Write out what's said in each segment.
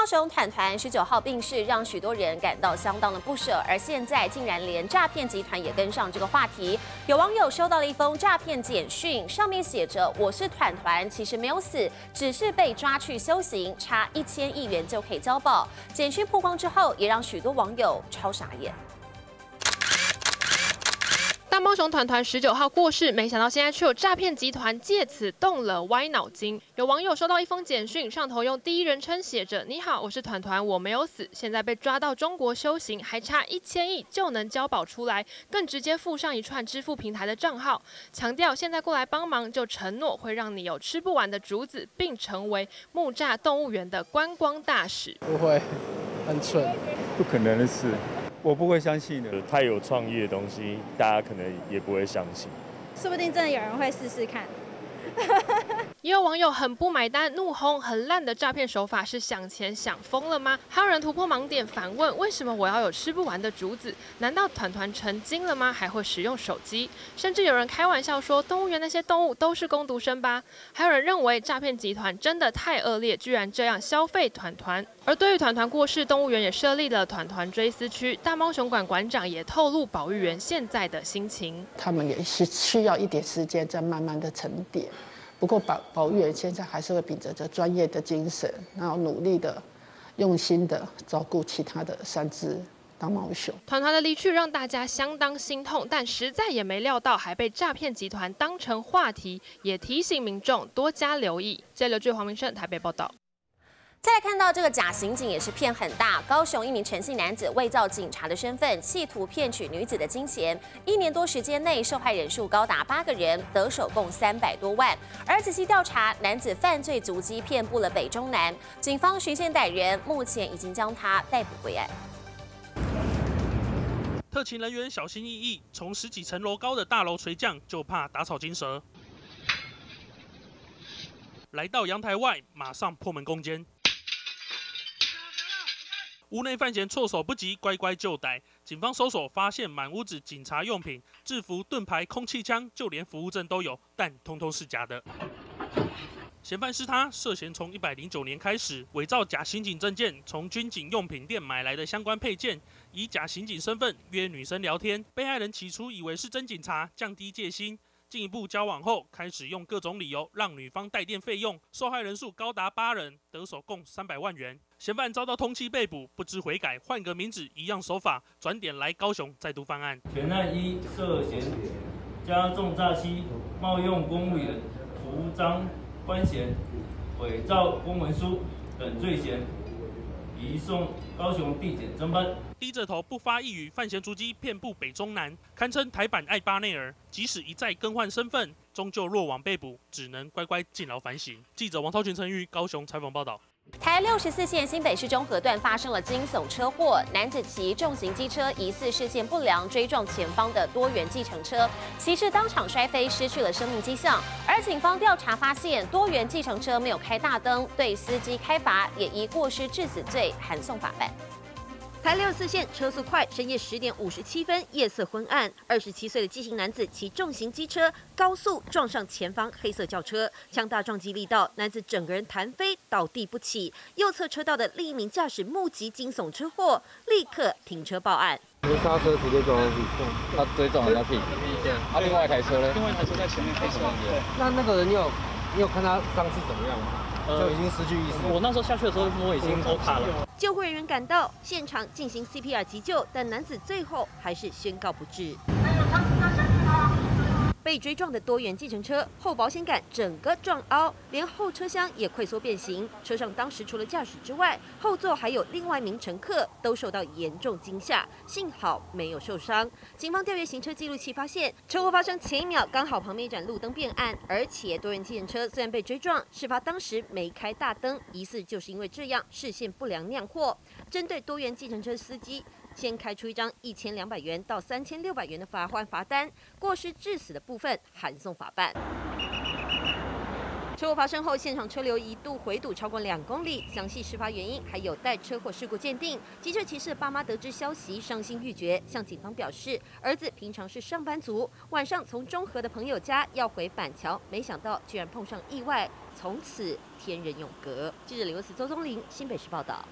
高雄团团十九号病逝，让许多人感到相当的不舍。而现在竟然连诈骗集团也跟上这个话题。有网友收到了一封诈骗简讯，上面写着：“我是团团，其实没有死，只是被抓去修行，差一千亿元就可以交保。”简讯曝光之后，也让许多网友超傻眼。大猫熊团团十九号过世，没想到现在却有诈骗集团借此动了歪脑筋。有网友收到一封简讯，上头用第一人称写着：“你好，我是团团，我没有死，现在被抓到中国修行，还差一千亿就能交保出来。”更直接附上一串支付平台的账号，强调现在过来帮忙，就承诺会让你有吃不完的竹子，并成为木栅动物园的观光大使。不会，很蠢，不可能的事。我不会相信的，太有创意的东西，大家可能也不会相信。说不定真的有人会试试看。也有网友很不买单，怒轰很烂的诈骗手法是想钱想疯了吗？还有人突破盲点反问：为什么我要有吃不完的竹子？难道团团成精了吗？还会使用手机？甚至有人开玩笑说，动物园那些动物都是工读生吧？还有人认为诈骗集团真的太恶劣，居然这样消费团团。而对于团团过世，动物园也设立了团团追思区。大猫熊馆馆长也透露保育员现在的心情：他们也是需要一点时间，再慢慢的沉淀。不过保保育员现在还是会秉着着专业的精神，然后努力的、用心的照顾其他的三只大猫熊。团团的离去让大家相当心痛，但实在也没料到还被诈骗集团当成话题，也提醒民众多加留意。接刘据黄明胜台北报道。再来看到这个假刑警也是骗很大，高雄一名陈姓男子伪造警察的身份，企图骗取女子的金钱，一年多时间内受害人数高达八个人，得手共三百多万。而仔细调查，男子犯罪足迹遍布了北中南，警方循线逮人，目前已经将他逮捕归案。特勤人员小心翼翼，从十几层楼高的大楼垂降，就怕打草惊蛇。来到阳台外，马上破门攻坚。屋内犯嫌措手不及，乖乖就逮。警方搜索发现满屋子警察用品、制服、盾牌、空气枪，就连服务证都有，但通通是假的。嫌犯是他，涉嫌从一百零九年开始伪造假刑警证件，从军警用品店买来的相关配件，以假刑警身份约女生聊天。被害人起初以为是真警察，降低戒心。进一步交往后，开始用各种理由让女方带电费用，受害人数高达八人，得手共三百万元。嫌犯遭到通缉被捕，不知悔改，换个名字，一样手法，转点来高雄再度犯案。全案一涉嫌加重诈欺、冒用公务员图章官衔、伪造公文书等罪嫌，移送高雄地检侦办。低着头不发一语，范闲足迹遍布北中南，堪称台版艾巴内尔。即使一再更换身份，终究落网被捕，只能乖乖进牢反省。记者王超群、陈玉高雄采访报道。台六十四线新北市中和段发生了惊悚车祸，男子骑重型机车疑似视线不良追撞前方的多元计程车，骑士当场摔飞，失去了生命迹象。而警方调查发现，多元计程车没有开大灯，对司机开罚，也以过失致死罪函送法办。台六四线车速快，深夜十点五十七分，夜色昏暗，二十七岁的畸形男子骑重型机车高速撞上前方黑色轿车，强大撞击力道，男子整个人弹飞倒地不起。右侧车道的另一名驾驶目击惊悚车祸，立刻停车报案。没刹车直接撞上去，他追撞人家屁股。啊，另外一台车呢？另外一台车在前面开车。那那个人你有你有看他伤势怎么样吗？就已经失去意识。我那时候下去的时候摸已经都卡了。救护人员赶到现场进行 CPR 急救，但男子最后还是宣告不治。被追撞的多元计程车后保险杆整个撞凹，连后车厢也溃缩变形。车上当时除了驾驶之外，后座还有另外一名乘客都受到严重惊吓，幸好没有受伤。警方调阅行车记录器发现，车祸发生前一秒刚好旁边一盏路灯变暗，而且多元计程车虽然被追撞，事发当时没开大灯，疑似就是因为这样视线不良酿祸。针对多元计程车司机。先开出一张一千两百元到三千六百元的罚款罚单，过失致死的部分函送法办。车祸发生后，现场车流一度回堵超过两公里，详细事发原因还有待车祸事故鉴定。机车骑士爸妈得知消息，伤心欲绝，向警方表示，儿子平常是上班族，晚上从中和的朋友家要回板桥，没想到居然碰上意外，从此天人永隔。记者刘思周宗林新北市报道。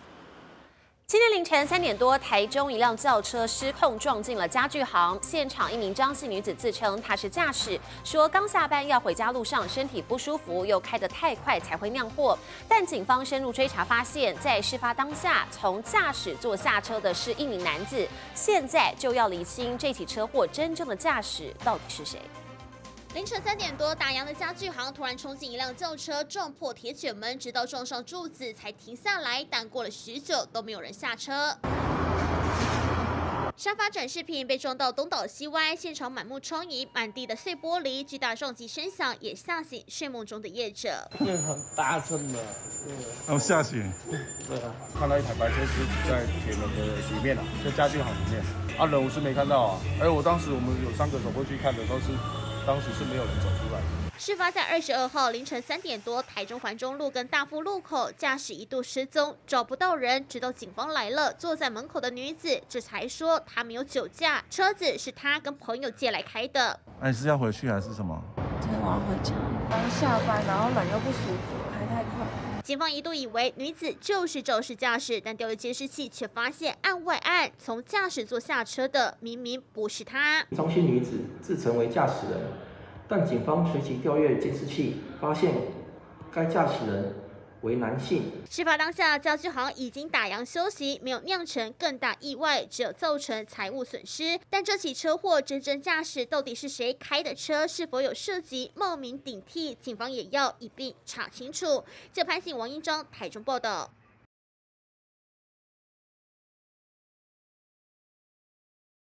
今天凌晨三点多，台中一辆轿车失控撞进了家具行，现场一名张姓女子自称她是驾驶，说刚下班要回家路上身体不舒服，又开得太快才会酿祸。但警方深入追查，发现，在事发当下从驾驶座下车的是一名男子，现在就要厘清这起车祸真正的驾驶到底是谁。凌晨三点多，打烊的家具行突然冲进一辆轿车，撞破铁卷门，直到撞上柱子才停下来。但过了许久都没有人下车。沙发展示品被撞到东倒西歪，现场满目疮痍，满地的碎玻璃，巨大撞击声响也吓醒睡梦中的业者。很大声的，哦，吓醒。对啊，看到一台白车子在铁门的里面啊，在家具行里面。啊，人我是没看到啊。哎，我当时我们有三个走过去看的时候是。当时是没有人走出来。事发在二十二号凌晨三点多，台中环中路跟大富路口，驾驶一度失踪，找不到人，直到警方来了，坐在门口的女子这才说她没有酒驾，车子是她跟朋友借来开的。哎，是要回去还是什么？今天我要回家，刚下班，然后冷又不舒服，开太快。警方一度以为女子就是肇事驾驶，但调了监视器，却发现案外案，从驾驶座下车的明明不是她。张姓女子自称为驾驶人，但警方随即调阅监视器，发现该驾驶人。为男性。事发当下，家具行已经打烊休息，没有酿成更大意外，只有造成财务损失。但这起车祸真正驾驶到底是谁开的车，是否有涉及冒名顶替，警方也要一并查清楚。这潘醒王英章台中报道。